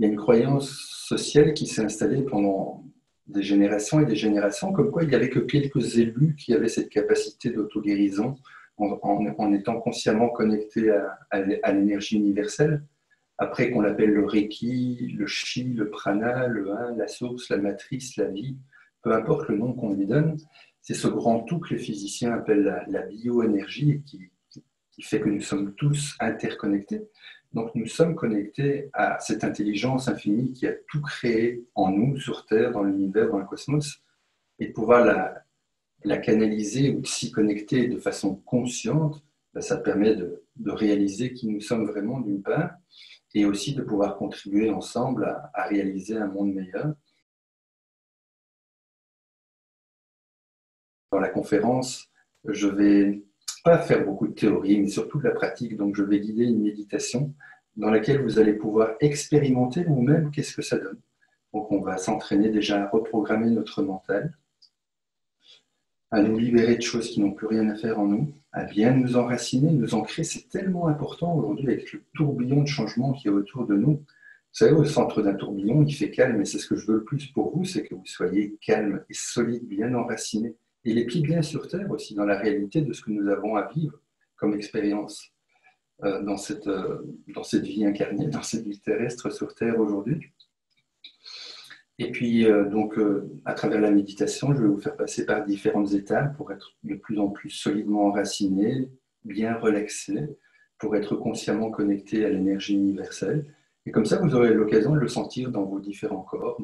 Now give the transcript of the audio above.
il y a une croyance sociale qui s'est installée pendant des générations et des générations, comme quoi il n'y avait que quelques élus qui avaient cette capacité d'auto-guérison en, étant consciemment connectés à, l'énergie universelle. Après qu'on l'appelle le Reiki, le Chi, le Prana, le Un, la source, la matrice, la vie, peu importe le nom qu'on lui donne, c'est ce grand tout que les physiciens appellent la, bioénergie qui, qui fait que nous sommes tous interconnectés. Donc nous sommes connectés à cette intelligence infinie qui a tout créé en nous, sur Terre, dans l'univers, dans le cosmos, et pouvoir la, canaliser ou s'y connecter de façon consciente, ben, ça permet de, réaliser qui nous sommes vraiment d'une part, et aussi de pouvoir contribuer ensemble à, réaliser un monde meilleur. Dans la conférence, je vais pas faire beaucoup de théorie, mais surtout de la pratique. Donc, je vais guider une méditation dans laquelle vous allez pouvoir expérimenter vous-même qu'est-ce que ça donne. Donc, on va s'entraîner déjà à reprogrammer notre mental, à nous libérer de choses qui n'ont plus rien à faire en nous, à bien nous enraciner, nous ancrer. C'est tellement important aujourd'hui avec le tourbillon de changement qui est autour de nous. Vous savez, au centre d'un tourbillon, il fait calme, et c'est ce que je veux le plus pour vous, c'est que vous soyez calme et solide, bien enraciné et les pieds bien sur terre aussi, dans la réalité de ce que nous avons à vivre comme expérience euh, dans, cette, euh, dans cette vie incarnée, dans cette vie terrestre sur terre aujourd'hui. Et puis, euh, donc, à travers la méditation, je vais vous faire passer par différentes étapes pour être de plus en plus solidement enraciné, bien relaxé, pour être consciemment connecté à l'énergie universelle. Et comme ça, vous aurez l'occasion de le sentir dans vos différents corps.